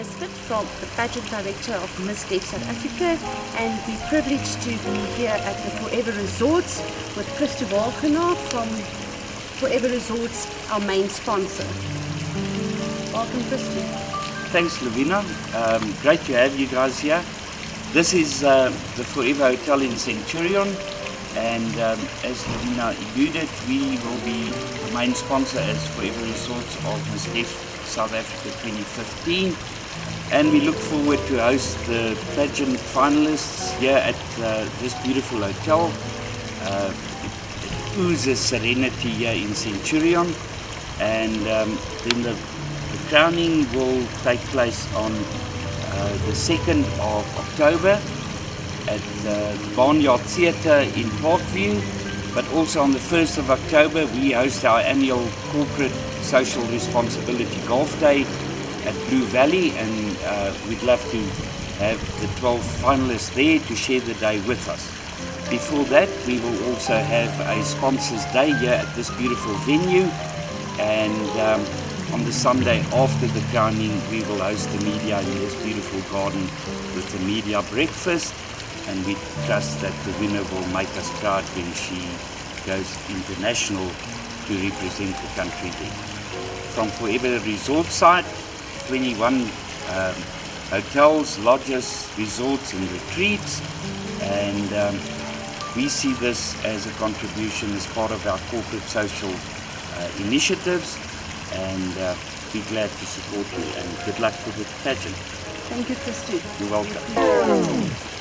From the pageant director of Miss Deaf South Africa and we're privileged to be here at the Forever Resorts with Christo Wagenaar from Forever Resorts, our main sponsor. Welcome Christo. Thanks Lavina. Um, great to have you guys here. This is uh, the Forever Hotel in Centurion and um, as Lavina alluded, we will be the main sponsor as Forever Resorts of Miss Deaf South Africa 2015 and we look forward to host the pageant finalists here at uh, this beautiful hotel. Uh, it oozes serenity here in Centurion and um, then the, the, crowning will take place on uh, the 2nd of October at the Barnyard Theatre in Parkview but also on the 1st of October we host our annual corporate social responsibility golf day at Blue Valley and uh, we'd love to have the 12 finalists there to share the day with us. Before that we will also have a sponsors day here at this beautiful venue and um, on the Sunday after the crowning we will host the media in this beautiful garden with the media breakfast and we trust that the winner will make us proud when she goes international to represent the country there. From Forever Resort site, 21 um, hotels, lodges, resorts and retreats and um, we see this as a contribution as part of our corporate social uh, initiatives and uh, be glad to support you and good luck with the pageant. Thank you, Christo. You're welcome.